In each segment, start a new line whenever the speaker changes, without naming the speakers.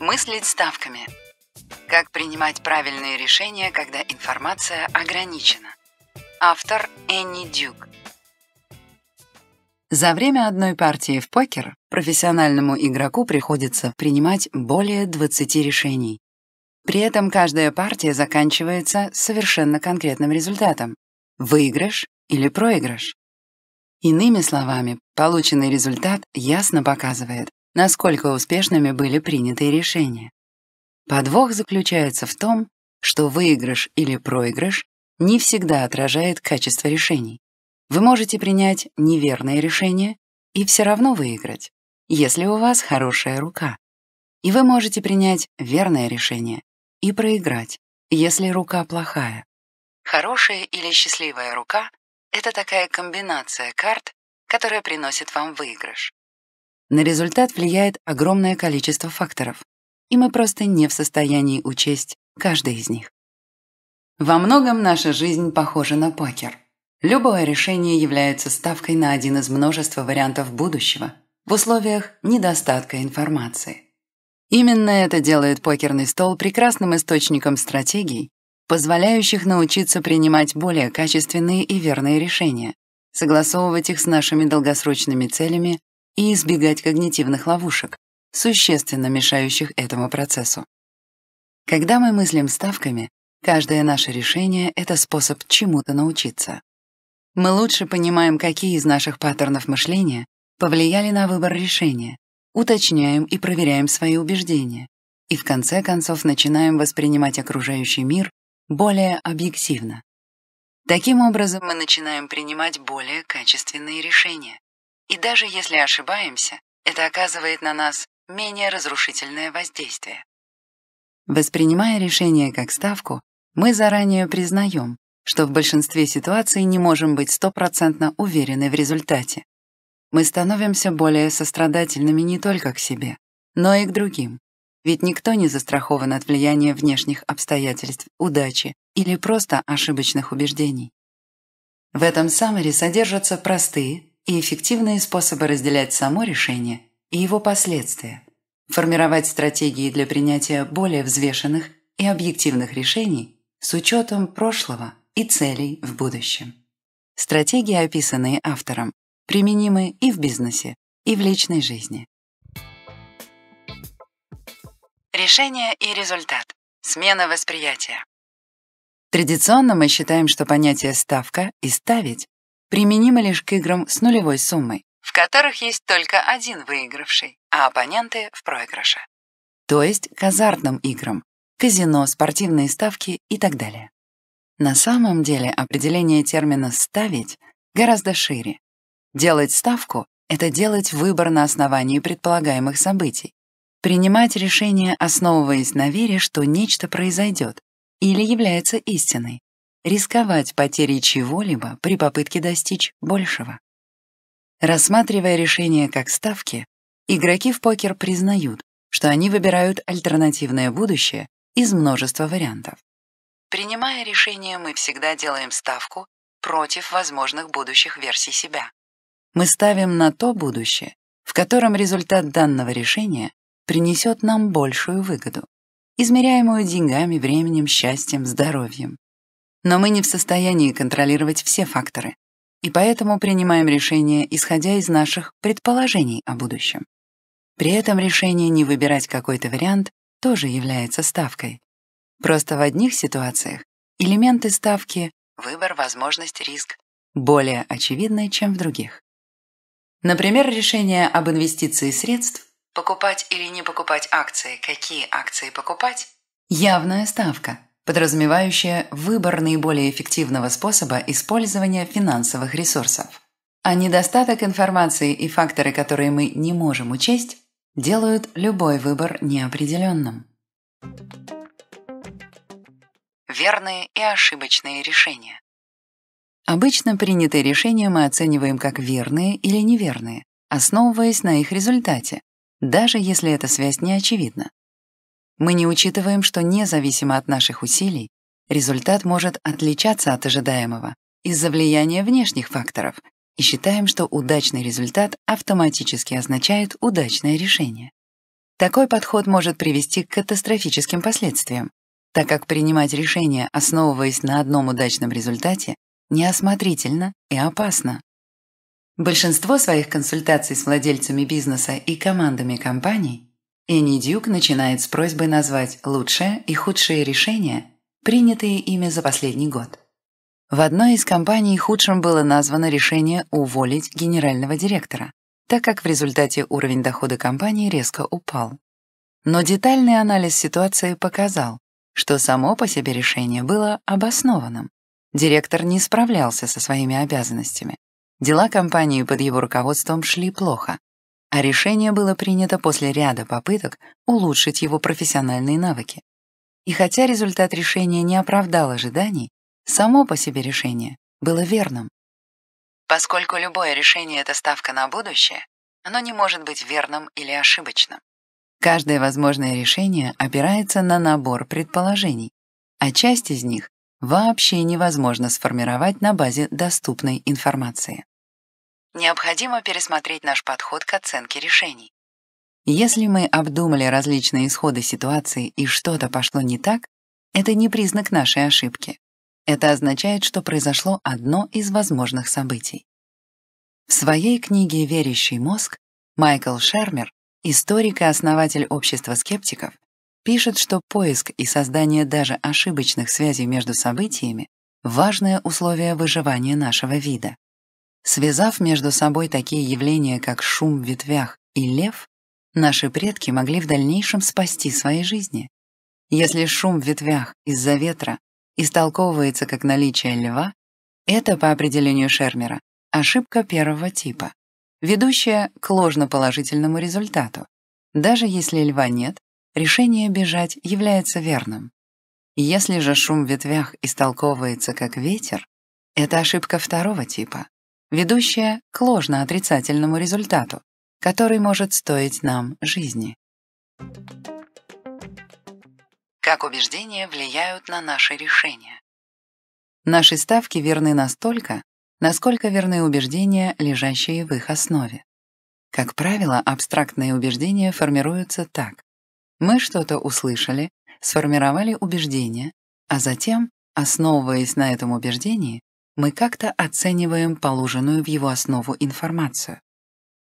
Мыслить ставками. Как принимать правильные решения, когда информация ограничена. Автор Энни Дюк. За время одной партии в покер профессиональному игроку приходится принимать более 20 решений. При этом каждая партия заканчивается совершенно конкретным результатом — выигрыш или проигрыш. Иными словами, полученный результат ясно показывает, насколько успешными были принятые решения. Подвох заключается в том, что выигрыш или проигрыш не всегда отражает качество решений. Вы можете принять неверное решение и все равно выиграть, если у вас хорошая рука. И вы можете принять верное решение и проиграть, если рука плохая. Хорошая или счастливая рука — это такая комбинация карт, которая приносит вам выигрыш. На результат влияет огромное количество факторов, и мы просто не в состоянии учесть каждый из них. Во многом наша жизнь похожа на покер. Любое решение является ставкой на один из множества вариантов будущего в условиях недостатка информации. Именно это делает покерный стол прекрасным источником стратегий, позволяющих научиться принимать более качественные и верные решения, согласовывать их с нашими долгосрочными целями и избегать когнитивных ловушек, существенно мешающих этому процессу. Когда мы мыслим ставками, каждое наше решение — это способ чему-то научиться. Мы лучше понимаем, какие из наших паттернов мышления повлияли на выбор решения, уточняем и проверяем свои убеждения, и в конце концов начинаем воспринимать окружающий мир более объективно. Таким образом, мы начинаем принимать более качественные решения. И даже если ошибаемся, это оказывает на нас менее разрушительное воздействие. Воспринимая решение как ставку, мы заранее признаем, что в большинстве ситуаций не можем быть стопроцентно уверены в результате. Мы становимся более сострадательными не только к себе, но и к другим, ведь никто не застрахован от влияния внешних обстоятельств, удачи или просто ошибочных убеждений. В этом саммаре содержатся простые, и эффективные способы разделять само решение и его последствия, формировать стратегии для принятия более взвешенных и объективных решений с учетом прошлого и целей в будущем. Стратегии, описанные автором, применимы и в бизнесе, и в личной жизни. Решение и результат. Смена восприятия. Традиционно мы считаем, что понятие «ставка» и «ставить» применимы лишь к играм с нулевой суммой, в которых есть только один выигравший, а оппоненты в проигрыше. То есть к азартным играм, казино, спортивные ставки и так далее. На самом деле определение термина «ставить» гораздо шире. Делать ставку — это делать выбор на основании предполагаемых событий, принимать решение, основываясь на вере, что нечто произойдет или является истиной, рисковать потерей чего-либо при попытке достичь большего. Рассматривая решения как ставки, игроки в покер признают, что они выбирают альтернативное будущее из множества вариантов. Принимая решение, мы всегда делаем ставку против возможных будущих версий себя. Мы ставим на то будущее, в котором результат данного решения принесет нам большую выгоду, измеряемую деньгами, временем, счастьем, здоровьем но мы не в состоянии контролировать все факторы, и поэтому принимаем решения, исходя из наших предположений о будущем. При этом решение не выбирать какой-то вариант тоже является ставкой. Просто в одних ситуациях элементы ставки — выбор, возможность, риск — более очевидны, чем в других. Например, решение об инвестиции средств, покупать или не покупать акции, какие акции покупать — явная ставка — подразумевающая выбор наиболее эффективного способа использования финансовых ресурсов. А недостаток информации и факторы, которые мы не можем учесть, делают любой выбор неопределенным. Верные и ошибочные решения. Обычно принятые решения мы оцениваем как верные или неверные, основываясь на их результате, даже если эта связь не очевидна. Мы не учитываем, что независимо от наших усилий, результат может отличаться от ожидаемого из-за влияния внешних факторов и считаем, что удачный результат автоматически означает удачное решение. Такой подход может привести к катастрофическим последствиям, так как принимать решения, основываясь на одном удачном результате, неосмотрительно и опасно. Большинство своих консультаций с владельцами бизнеса и командами компаний Энни Дюк начинает с просьбой назвать лучшие и худшие решения, принятые ими за последний год. В одной из компаний худшим было названо решение уволить генерального директора, так как в результате уровень дохода компании резко упал. Но детальный анализ ситуации показал, что само по себе решение было обоснованным. Директор не справлялся со своими обязанностями. Дела компании под его руководством шли плохо, а решение было принято после ряда попыток улучшить его профессиональные навыки. И хотя результат решения не оправдал ожиданий, само по себе решение было верным. Поскольку любое решение — это ставка на будущее, оно не может быть верным или ошибочным. Каждое возможное решение опирается на набор предположений, а часть из них вообще невозможно сформировать на базе доступной информации. Необходимо пересмотреть наш подход к оценке решений. Если мы обдумали различные исходы ситуации и что-то пошло не так, это не признак нашей ошибки. Это означает, что произошло одно из возможных событий. В своей книге «Верящий мозг» Майкл Шермер, историк и основатель общества скептиков, пишет, что поиск и создание даже ошибочных связей между событиями — важное условие выживания нашего вида. Связав между собой такие явления, как шум в ветвях и лев, наши предки могли в дальнейшем спасти свои жизни. Если шум в ветвях из-за ветра истолковывается как наличие льва, это, по определению Шермера, ошибка первого типа, ведущая к ложноположительному результату. Даже если льва нет, решение бежать является верным. Если же шум в ветвях истолковывается как ветер, это ошибка второго типа, ведущая к ложно-отрицательному результату, который может стоить нам жизни. Как убеждения влияют на наши решения? Наши ставки верны настолько, насколько верны убеждения, лежащие в их основе. Как правило, абстрактные убеждения формируются так. Мы что-то услышали, сформировали убеждение, а затем, основываясь на этом убеждении, мы как-то оцениваем положенную в его основу информацию.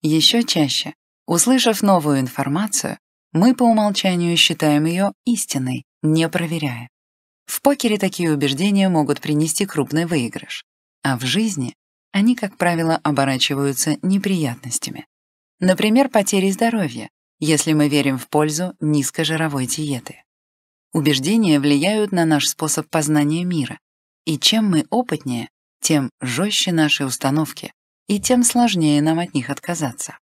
Еще чаще, услышав новую информацию, мы по умолчанию считаем ее истинной, не проверяя. В покере такие убеждения могут принести крупный выигрыш, а в жизни они, как правило, оборачиваются неприятностями. Например, потерей здоровья, если мы верим в пользу низкожировой диеты. Убеждения влияют на наш способ познания мира, и чем мы опытнее, тем жестче наши установки, и тем сложнее нам от них отказаться.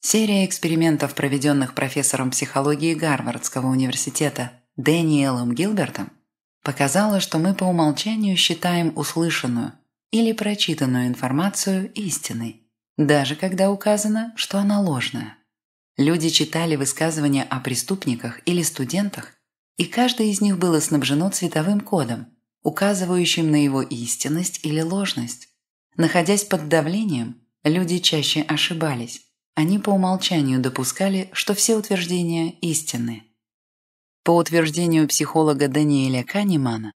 Серия экспериментов, проведенных профессором психологии Гарвардского университета Дэниелом Гилбертом, показала, что мы по умолчанию считаем услышанную или прочитанную информацию истиной, даже когда указано, что она ложная. Люди читали высказывания о преступниках или студентах, и каждое из них было снабжено цветовым кодом, указывающим на его истинность или ложность. Находясь под давлением, люди чаще ошибались. Они по умолчанию допускали, что все утверждения истинны. По утверждению психолога Даниэля Канемана,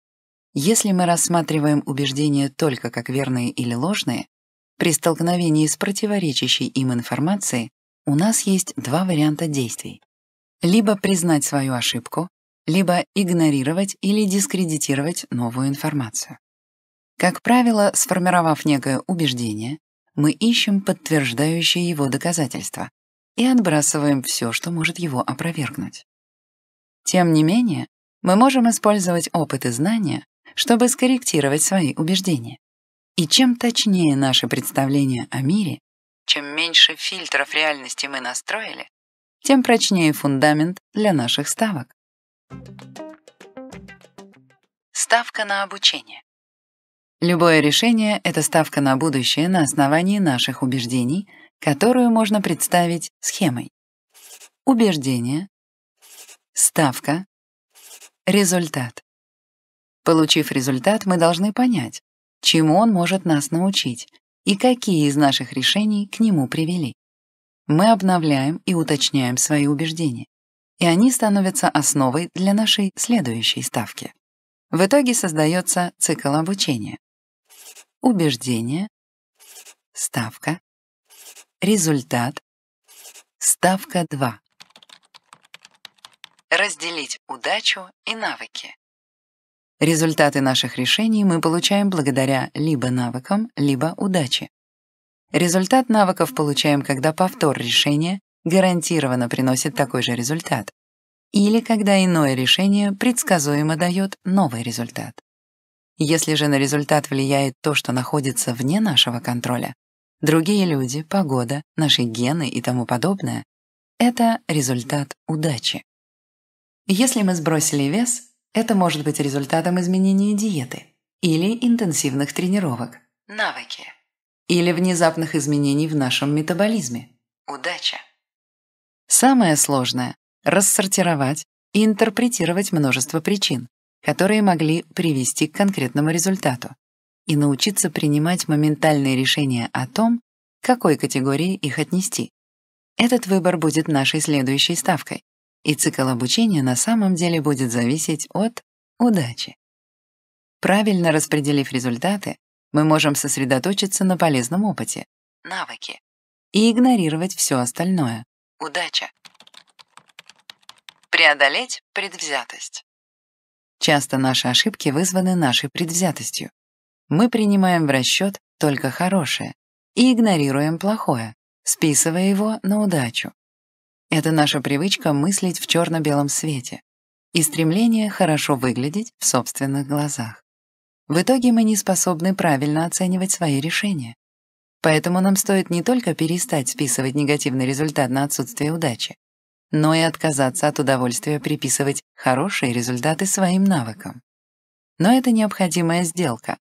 если мы рассматриваем убеждения только как верные или ложные, при столкновении с противоречащей им информацией у нас есть два варианта действий. Либо признать свою ошибку, либо игнорировать или дискредитировать новую информацию. Как правило, сформировав некое убеждение, мы ищем подтверждающие его доказательства и отбрасываем все, что может его опровергнуть. Тем не менее, мы можем использовать опыт и знания, чтобы скорректировать свои убеждения. И чем точнее наше представление о мире, чем меньше фильтров реальности мы настроили, тем прочнее фундамент для наших ставок. Ставка на обучение. Любое решение — это ставка на будущее на основании наших убеждений, которую можно представить схемой. Убеждение, ставка, результат. Получив результат, мы должны понять, чему он может нас научить и какие из наших решений к нему привели. мы обновляем и уточняем свои убеждения, и они становятся основой для нашей следующей ставки. В итоге создается цикл обучения. Убеждение, ставка, результат, ставка 2. Разделить удачу и навыки. Результаты наших решений мы получаем благодаря либо навыкам, либо удаче. Результат навыков получаем, когда повтор решения гарантированно приносит такой же результат, или когда иное решение предсказуемо дает новый результат. Если же на результат влияет то, что находится вне нашего контроля, другие люди, погода, наши гены и тому подобное, это результат удачи. Если мы сбросили вес, это может быть результатом изменения диеты или интенсивных тренировок, навыки, или внезапных изменений в нашем метаболизме, удача. Самое сложное — рассортировать и интерпретировать множество причин, которые могли привести к конкретному результату, и научиться принимать моментальные решения о том, к какой категории их отнести. Этот выбор будет нашей следующей ставкой, и цикл обучения на самом деле будет зависеть от удачи. Правильно распределив результаты, мы можем сосредоточиться на полезном опыте, навыке, и игнорировать все остальное, удача. Преодолеть предвзятость. Часто наши ошибки вызваны нашей предвзятостью. Мы принимаем в расчет только хорошее и игнорируем плохое, списывая его на удачу. Это наша привычка мыслить в черно-белом свете и стремление хорошо выглядеть в собственных глазах. В итоге мы не способны правильно оценивать свои решения. Поэтому нам стоит не только перестать списывать негативный результат на отсутствие удачи, но и отказаться от удовольствия приписывать хорошие результаты своим навыкам. Но это необходимая сделка,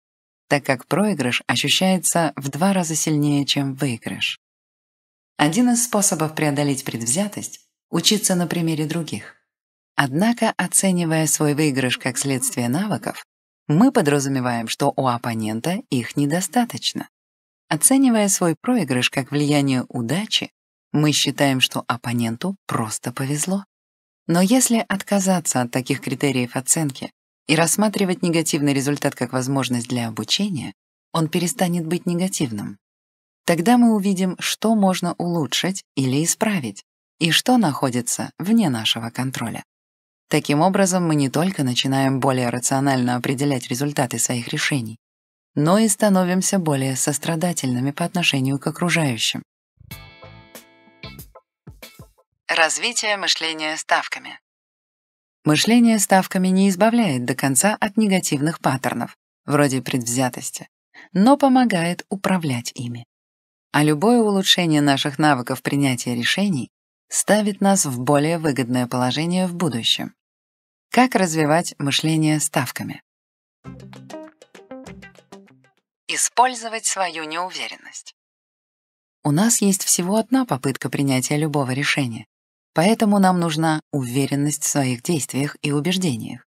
так как проигрыш ощущается в два раза сильнее, чем выигрыш. Один из способов преодолеть предвзятость — учиться на примере других. Однако, оценивая свой выигрыш как следствие навыков, мы подразумеваем, что у оппонента их недостаточно. Оценивая свой проигрыш как влияние удачи, мы считаем, что оппоненту просто повезло. Но если отказаться от таких критериев оценки и рассматривать негативный результат как возможность для обучения, он перестанет быть негативным. Тогда мы увидим, что можно улучшить или исправить, и что находится вне нашего контроля. Таким образом, мы не только начинаем более рационально определять результаты своих решений, но и становимся более сострадательными по отношению к окружающим. Развитие мышления ставками. Мышление ставками не избавляет до конца от негативных паттернов, вроде предвзятости, но помогает управлять ими а любое улучшение наших навыков принятия решений ставит нас в более выгодное положение в будущем. Как развивать мышление ставками? Использовать свою неуверенность. У нас есть всего одна попытка принятия любого решения, поэтому нам нужна уверенность в своих действиях и убеждениях,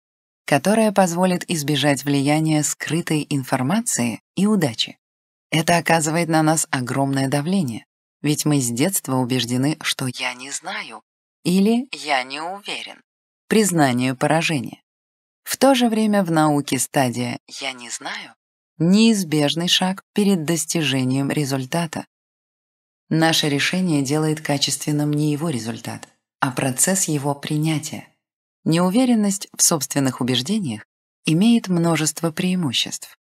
которая позволит избежать влияния скрытой информации и удачи. Это оказывает на нас огромное давление, ведь мы с детства убеждены, что «я не знаю» или «я не уверен» признанию поражения. В то же время в науке стадия «я не знаю» — неизбежный шаг перед достижением результата. Наше решение делает качественным не его результат, а процесс его принятия. Неуверенность в собственных убеждениях имеет множество преимуществ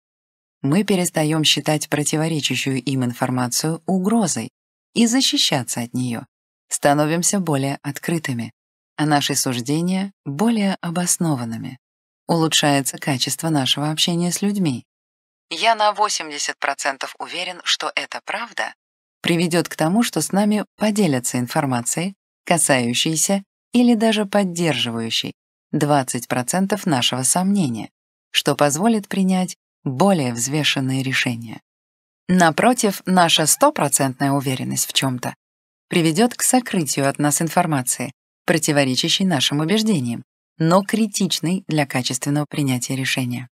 мы перестаем считать противоречащую им информацию угрозой и защищаться от нее, становимся более открытыми, а наши суждения — более обоснованными. Улучшается качество нашего общения с людьми. Я на 80% уверен, что это правда, приведет к тому, что с нами поделятся информацией, касающейся или даже поддерживающей 20% нашего сомнения, что позволит принять более взвешенные решения. Напротив, наша стопроцентная уверенность в чем-то приведет к сокрытию от нас информации, противоречащей нашим убеждениям, но критичной для качественного принятия решения.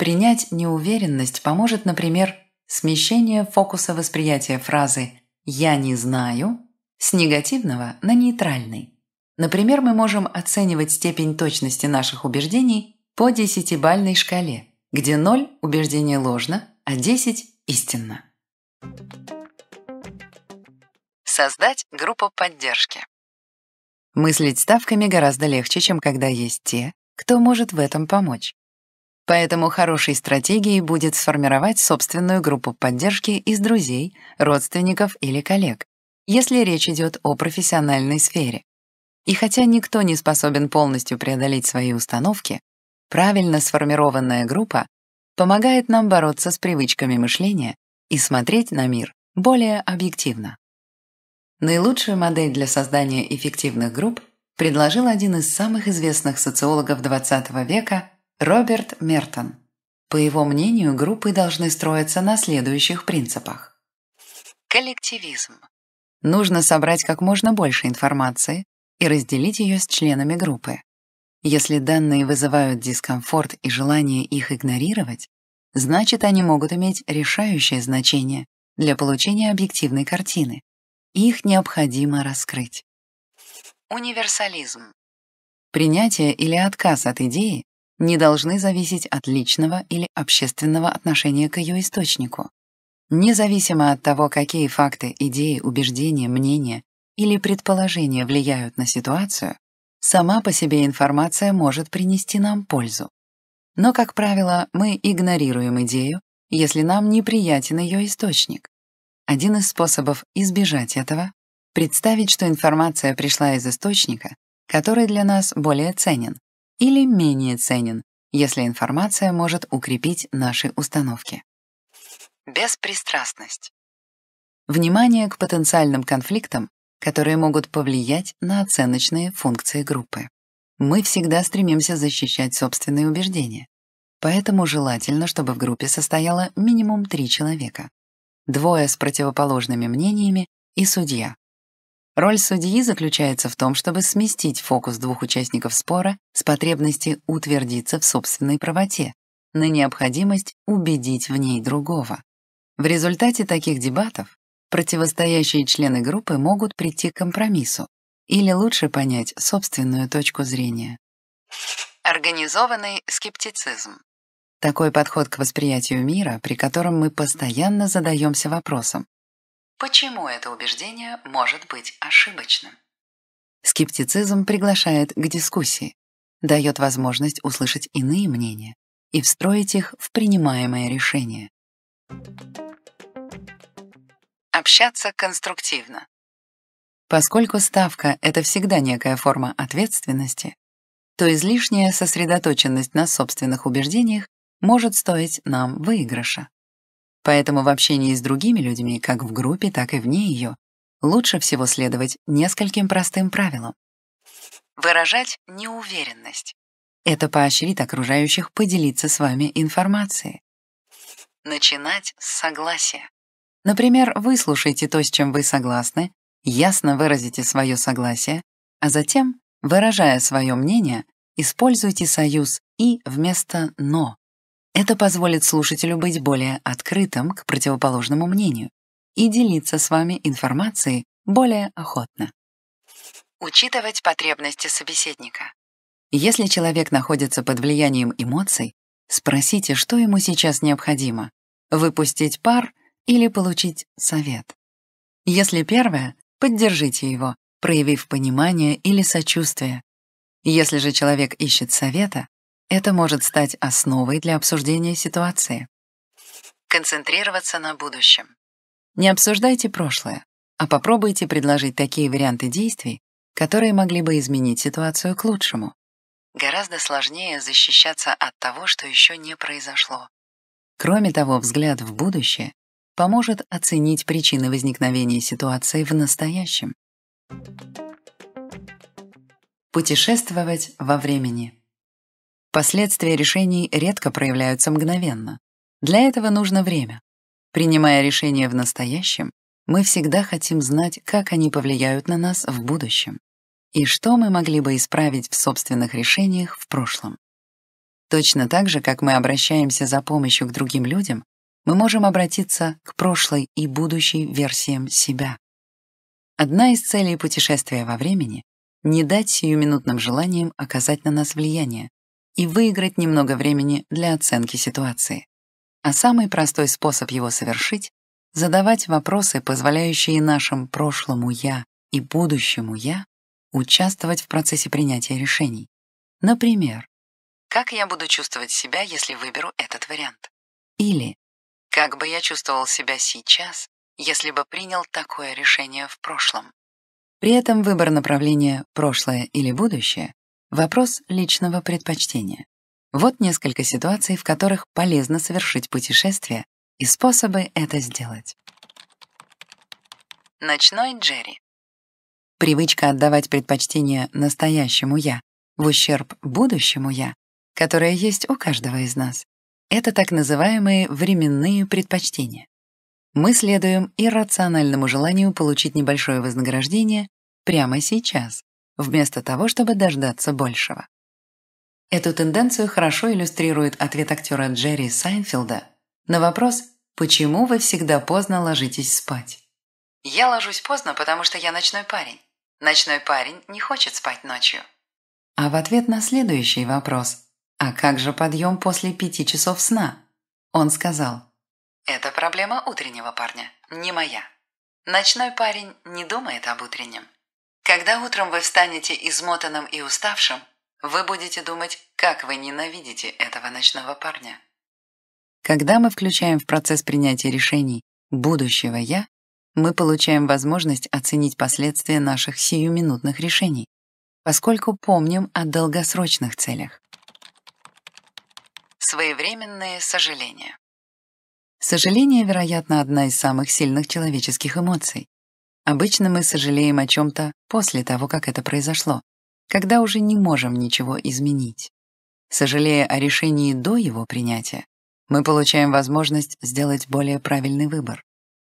Принять неуверенность поможет, например, смещение фокуса восприятия фразы «я не знаю» с негативного на нейтральный. Например, мы можем оценивать степень точности наших убеждений по десятибальной шкале, где 0 – убеждение ложно, а 10 – истинно. Создать группу поддержки. Мыслить ставками гораздо легче, чем когда есть те, кто может в этом помочь. Поэтому хорошей стратегией будет сформировать собственную группу поддержки из друзей, родственников или коллег, если речь идет о профессиональной сфере. И хотя никто не способен полностью преодолеть свои установки, правильно сформированная группа помогает нам бороться с привычками мышления и смотреть на мир более объективно. Наилучшую модель для создания эффективных групп предложил один из самых известных социологов XX века Роберт Мертон. По его мнению, группы должны строиться на следующих принципах. Коллективизм. Нужно собрать как можно больше информации и разделить ее с членами группы. Если данные вызывают дискомфорт и желание их игнорировать, значит, они могут иметь решающее значение для получения объективной картины. Их необходимо раскрыть. Универсализм. Принятие или отказ от идеи не должны зависеть от личного или общественного отношения к ее источнику. Независимо от того, какие факты, идеи, убеждения, мнения или предположения влияют на ситуацию, сама по себе информация может принести нам пользу. Но, как правило, мы игнорируем идею, если нам неприятен ее источник. Один из способов избежать этого — представить, что информация пришла из источника, который для нас более ценен, или менее ценен, если информация может укрепить наши установки. Беспристрастность. Внимание к потенциальным конфликтам, которые могут повлиять на оценочные функции группы. Мы всегда стремимся защищать собственные убеждения. Поэтому желательно, чтобы в группе состояло минимум три человека. Двое с противоположными мнениями и судья. Роль судьи заключается в том, чтобы сместить фокус двух участников спора с потребности утвердиться в собственной правоте на необходимость убедить в ней другого. В результате таких дебатов противостоящие члены группы могут прийти к компромиссу или лучше понять собственную точку зрения. Организованный скептицизм. Такой подход к восприятию мира, при котором мы постоянно задаемся вопросом, почему это убеждение может быть ошибочным? Скептицизм приглашает к дискуссии, дает возможность услышать иные мнения и встроить их в принимаемое решение. Общаться конструктивно. Поскольку ставка — это всегда некая форма ответственности, то излишняя сосредоточенность на собственных убеждениях может стоить нам выигрыша. Поэтому в общении с другими людьми, как в группе, так и вне ее, лучше всего следовать нескольким простым правилам. Выражать неуверенность. Это поощрит окружающих поделиться с вами информацией. Начинать с согласия. Например, выслушайте то, с чем вы согласны, ясно выразите свое согласие, а затем, выражая свое мнение, используйте союз «и» вместо «но». Это позволит слушателю быть более открытым к противоположному мнению и делиться с вами информацией более охотно. Учитывать потребности собеседника. Если человек находится под влиянием эмоций, спросите, что ему сейчас необходимо — выпустить пар или получить совет. Если первое, поддержите его, проявив понимание или сочувствие. Если же человек ищет совета, это может стать основой для обсуждения ситуации. Концентрироваться на будущем. Не обсуждайте прошлое, а попробуйте предложить такие варианты действий, которые могли бы изменить ситуацию к лучшему. Гораздо сложнее защищаться от того, что еще не произошло. Кроме того, взгляд в будущее поможет оценить причины возникновения ситуации в настоящем. Путешествовать во времени. Последствия решений редко проявляются мгновенно. Для этого нужно время. Принимая решения в настоящем, мы всегда хотим знать, как они повлияют на нас в будущем и что мы могли бы исправить в собственных решениях в прошлом. Точно так же, как мы обращаемся за помощью к другим людям, мы можем обратиться к прошлой и будущей версиям себя. Одна из целей путешествия во времени — не дать сиюминутным желаниям оказать на нас влияние и выиграть немного времени для оценки ситуации. А самый простой способ его совершить — задавать вопросы, позволяющие нашему прошлому «я» и будущему «я» участвовать в процессе принятия решений. Например, «Как я буду чувствовать себя, если выберу этот вариант?» Или «Как бы я чувствовал себя сейчас, если бы принял такое решение в прошлом?» При этом выбор направления «прошлое» или «будущее» — вопрос личного предпочтения. Вот несколько ситуаций, в которых полезно совершить путешествие и способы это сделать. Ночной Джерри. Привычка отдавать предпочтение настоящему «я» в ущерб будущему «я», которое есть у каждого из нас, это так называемые временные предпочтения. Мы следуем иррациональному желанию получить небольшое вознаграждение прямо сейчас, вместо того, чтобы дождаться большего. Эту тенденцию хорошо иллюстрирует ответ актера Джерри Сайнфилда на вопрос «Почему вы всегда поздно ложитесь спать?» «Я ложусь поздно, потому что я ночной парень. Ночной парень не хочет спать ночью. А в ответ на следующий вопрос «А как же подъем после пяти часов сна?» Он сказал «Это проблема утреннего парня, не моя. Ночной парень не думает об утреннем. Когда утром вы встанете измотанным и уставшим, вы будете думать, как вы ненавидите этого ночного парня». Когда мы включаем в процесс принятия решений будущего «я», мы получаем возможность оценить последствия наших сиюминутных решений, поскольку помним о долгосрочных целях. Своевременные сожаления. Сожаление, вероятно, одна из самых сильных человеческих эмоций. Обычно мы сожалеем о чем-то после того, как это произошло, когда уже не можем ничего изменить. Сожалея о решении до его принятия, мы получаем возможность сделать более правильный выбор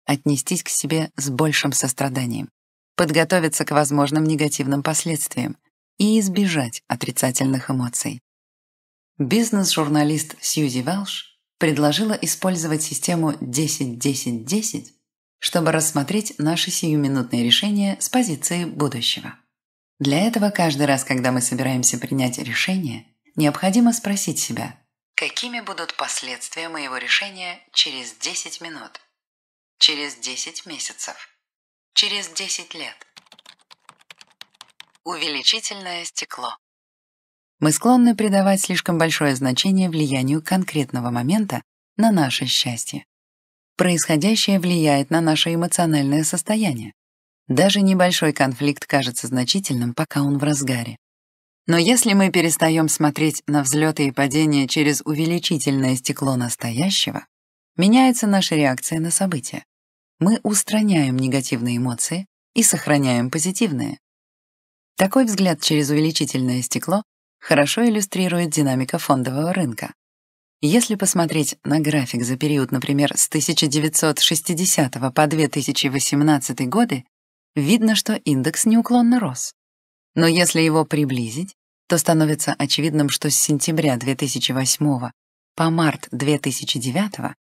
отнестись к себе с большим состраданием, подготовиться к возможным негативным последствиям и избежать отрицательных эмоций. Бизнес-журналист Сьюзи Велш предложила использовать систему 10-10-10, чтобы рассмотреть наши сиюминутные решения с позиции будущего. Для этого каждый раз, когда мы собираемся принять решение, необходимо спросить себя, какими будут последствия моего решения через 10 минут через 10 месяцев, через 10 лет. Увеличительное стекло. Мы склонны придавать слишком большое значение влиянию конкретного момента на наше счастье. Происходящее влияет на наше эмоциональное состояние. Даже небольшой конфликт кажется значительным, пока он в разгаре. Но если мы перестаем смотреть на взлеты и падения через увеличительное стекло настоящего, меняется наша реакция на события мы устраняем негативные эмоции и сохраняем позитивные. Такой взгляд через увеличительное стекло хорошо иллюстрирует динамика фондового рынка. Если посмотреть на график за период, например, с 1960 по 2018 годы, видно, что индекс неуклонно рос. Но если его приблизить, то становится очевидным, что с сентября 2008 по март 2009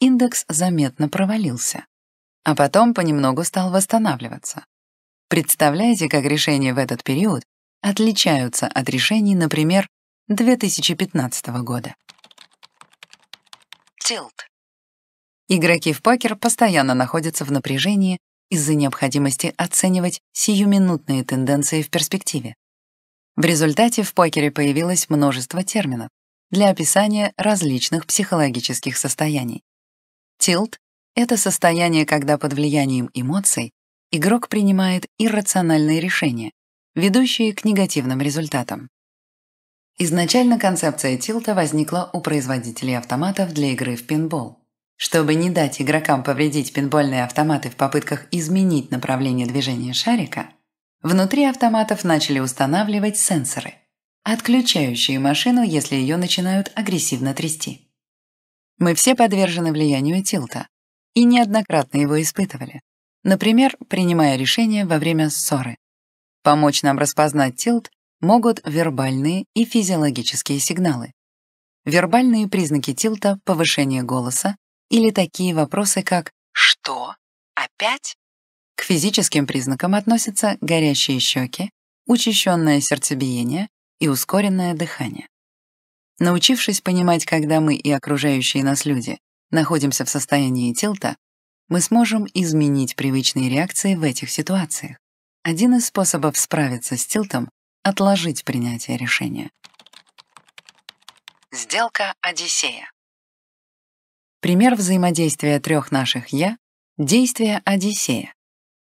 индекс заметно провалился а потом понемногу стал восстанавливаться. Представляете, как решения в этот период отличаются от решений, например, 2015 года. Тилт. Игроки в покер постоянно находятся в напряжении из-за необходимости оценивать сиюминутные тенденции в перспективе. В результате в покере появилось множество терминов для описания различных психологических состояний. Тилт это состояние, когда под влиянием эмоций игрок принимает иррациональные решения, ведущие к негативным результатам. Изначально концепция тилта возникла у производителей автоматов для игры в пинбол. Чтобы не дать игрокам повредить пинбольные автоматы в попытках изменить направление движения шарика, внутри автоматов начали устанавливать сенсоры, отключающие машину, если ее начинают агрессивно трясти. Мы все подвержены влиянию тилта, и неоднократно его испытывали. Например, принимая решения во время ссоры. Помочь нам распознать тилт могут вербальные и физиологические сигналы. Вербальные признаки тилта — повышение голоса или такие вопросы, как «Что? Опять?» К физическим признакам относятся горящие щеки, учащенное сердцебиение и ускоренное дыхание. Научившись понимать, когда мы и окружающие нас люди находимся в состоянии тилта, мы сможем изменить привычные реакции в этих ситуациях. Один из способов справиться с тилтом — отложить принятие решения. Сделка Одиссея. Пример взаимодействия трех наших «я» — действие Одиссея.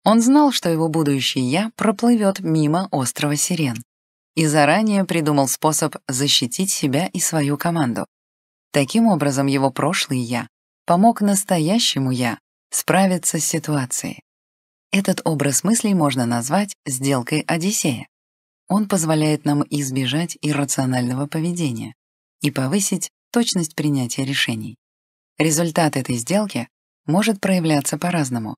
Он знал, что его будущее «я» проплывет мимо острова Сирен и заранее придумал способ защитить себя и свою команду. Таким образом, его прошлый «я» помог настоящему «я» справиться с ситуацией. Этот образ мыслей можно назвать сделкой Одиссея. Он позволяет нам избежать иррационального поведения и повысить точность принятия решений. Результат этой сделки может проявляться по-разному.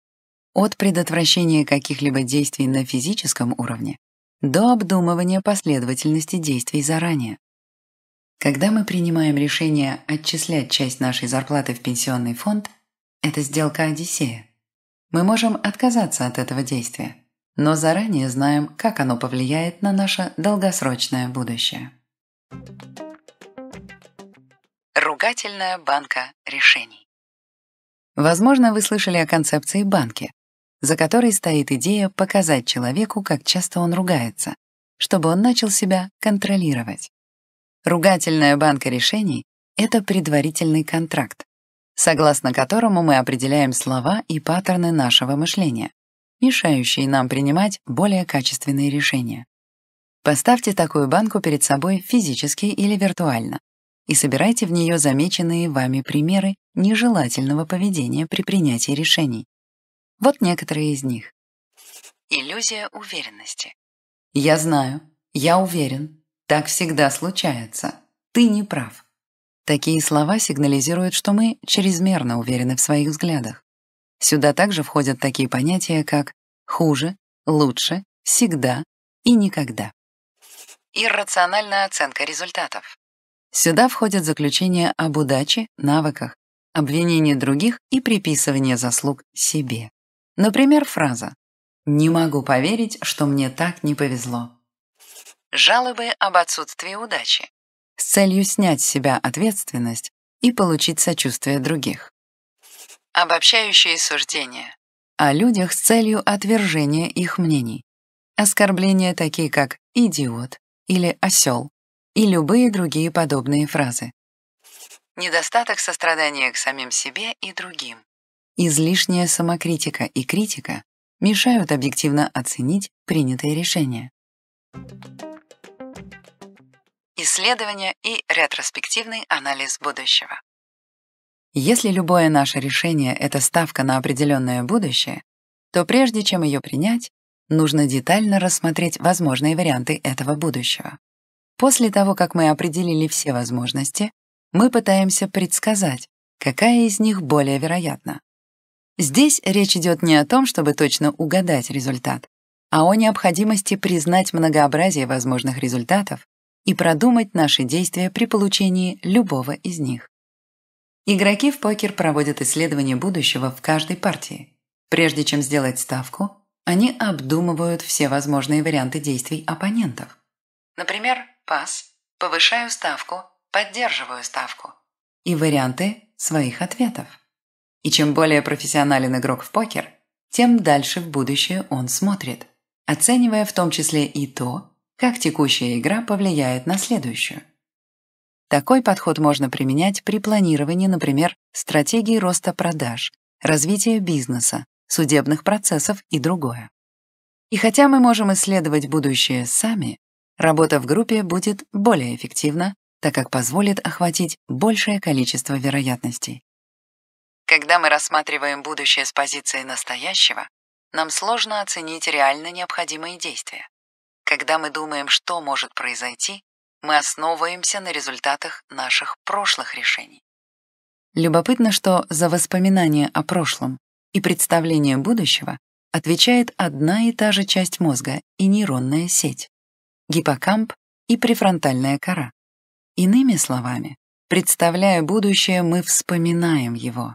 От предотвращения каких-либо действий на физическом уровне до обдумывания последовательности действий заранее. Когда мы принимаем решение отчислять часть нашей зарплаты в пенсионный фонд, это сделка Одиссея. Мы можем отказаться от этого действия, но заранее знаем, как оно повлияет на наше долгосрочное будущее. Ругательная банка решений. Возможно, вы слышали о концепции банки, за которой стоит идея показать человеку, как часто он ругается, чтобы он начал себя контролировать. Ругательная банка решений — это предварительный контракт, согласно которому мы определяем слова и паттерны нашего мышления, мешающие нам принимать более качественные решения. Поставьте такую банку перед собой физически или виртуально и собирайте в нее замеченные вами примеры нежелательного поведения при принятии решений. Вот некоторые из них. Иллюзия уверенности. Я знаю, я уверен, так всегда случается. Ты не прав. Такие слова сигнализируют, что мы чрезмерно уверены в своих взглядах. Сюда также входят такие понятия, как «хуже», «лучше», «всегда» и «никогда». Иррациональная оценка результатов. Сюда входят заключения об удаче, навыках, обвинение других и приписывание заслуг себе. Например, фраза «Не могу поверить, что мне так не повезло». Жалобы об отсутствии удачи с целью снять с себя ответственность и получить сочувствие других. Обобщающие суждения о людях с целью отвержения их мнений. Оскорбления такие как «идиот» или «осел» и любые другие подобные фразы. Недостаток сострадания к самим себе и другим. Излишняя самокритика и критика мешают объективно оценить принятые решения. Исследование и ретроспективный анализ будущего. Если любое наше решение — это ставка на определенное будущее, то прежде чем ее принять, нужно детально рассмотреть возможные варианты этого будущего. После того, как мы определили все возможности, мы пытаемся предсказать, какая из них более вероятна. Здесь речь идет не о том, чтобы точно угадать результат, а о необходимости признать многообразие возможных результатов и продумать наши действия при получении любого из них. Игроки в покер проводят исследование будущего в каждой партии. Прежде чем сделать ставку, они обдумывают все возможные варианты действий оппонентов. Например, пас, повышаю ставку, поддерживаю ставку. И варианты своих ответов. И чем более профессионален игрок в покер, тем дальше в будущее он смотрит, оценивая в том числе и то, как текущая игра повлияет на следующую. Такой подход можно применять при планировании, например, стратегии роста продаж, развития бизнеса, судебных процессов и другое. И хотя мы можем исследовать будущее сами, работа в группе будет более эффективна, так как позволит охватить большее количество вероятностей. Когда мы рассматриваем будущее с позиции настоящего, нам сложно оценить реально необходимые действия. Когда мы думаем, что может произойти, мы основываемся на результатах наших прошлых решений. Любопытно, что за воспоминания о прошлом и представление будущего отвечает одна и та же часть мозга и нейронная сеть — гиппокамп и префронтальная кора. Иными словами, представляя будущее, мы вспоминаем его.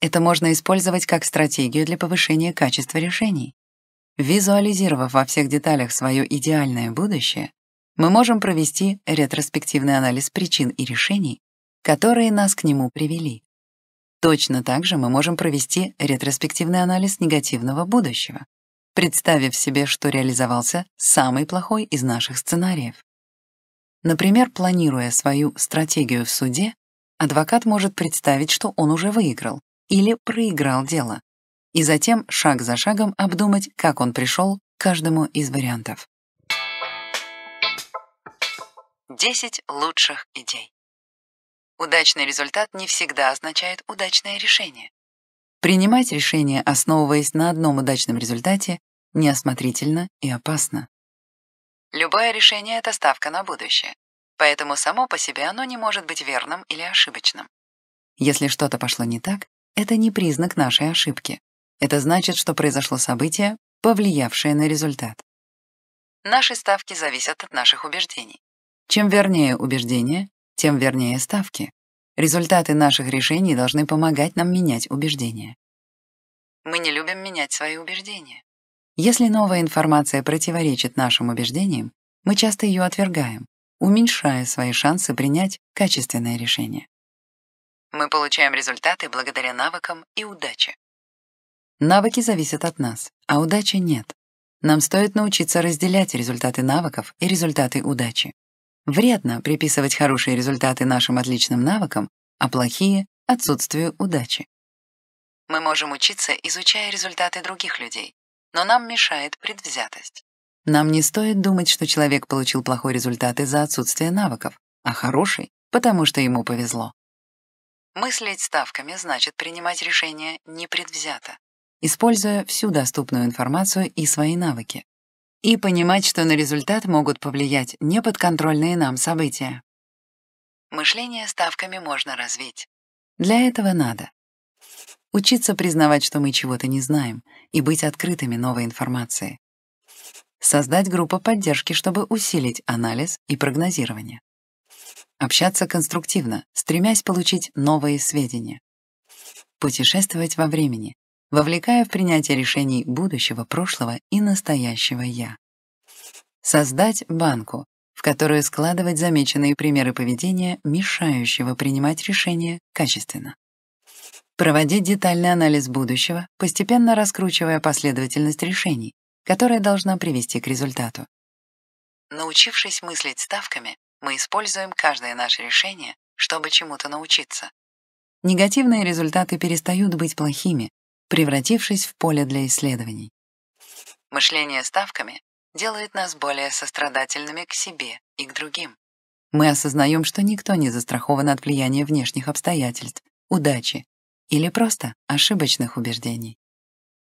Это можно использовать как стратегию для повышения качества решений. Визуализировав во всех деталях свое идеальное будущее, мы можем провести ретроспективный анализ причин и решений, которые нас к нему привели. Точно так же мы можем провести ретроспективный анализ негативного будущего, представив себе, что реализовался самый плохой из наших сценариев. Например, планируя свою стратегию в суде, адвокат может представить, что он уже выиграл или проиграл дело, и затем шаг за шагом обдумать, как он пришел к каждому из вариантов. 10 лучших идей. Удачный результат не всегда означает удачное решение. Принимать решение, основываясь на одном удачном результате, неосмотрительно и опасно. Любое решение — это ставка на будущее, поэтому само по себе оно не может быть верным или ошибочным. Если что-то пошло не так, это не признак нашей ошибки. Это значит, что произошло событие, повлиявшее на результат. Наши ставки зависят от наших убеждений. Чем вернее убеждения, тем вернее ставки. Результаты наших решений должны помогать нам менять убеждения. Мы не любим менять свои убеждения. Если новая информация противоречит нашим убеждениям, мы часто ее отвергаем, уменьшая свои шансы принять качественное решение. Мы получаем результаты благодаря навыкам и удаче. Навыки зависят от нас, а удачи нет. Нам стоит научиться разделять результаты навыков и результаты удачи. Вредно приписывать хорошие результаты нашим отличным навыкам, а плохие — отсутствию удачи. Мы можем учиться, изучая результаты других людей, но нам мешает предвзятость. Нам не стоит думать, что человек получил плохой результат из-за отсутствия навыков, а хороший, потому что ему повезло. Мыслить ставками значит принимать решения непредвзято, используя всю доступную информацию и свои навыки, и понимать, что на результат могут повлиять неподконтрольные нам события. Мышление ставками можно развить. Для этого надо учиться признавать, что мы чего-то не знаем, и быть открытыми новой информации. Создать группу поддержки, чтобы усилить анализ и прогнозирование. Общаться конструктивно, стремясь получить новые сведения. Путешествовать во времени, вовлекая в принятие решений будущего, прошлого и настоящего «я». Создать банку, в которую складывать замеченные примеры поведения, мешающего принимать решения качественно. Проводить детальный анализ будущего, постепенно раскручивая последовательность решений, которая должна привести к результату. Научившись мыслить ставками, мы используем каждое наше решение, чтобы чему-то научиться. Негативные результаты перестают быть плохими, превратившись в поле для исследований. Мышление ставками делает нас более сострадательными к себе и к другим. Мы осознаем, что никто не застрахован от влияния внешних обстоятельств, удачи или просто ошибочных убеждений.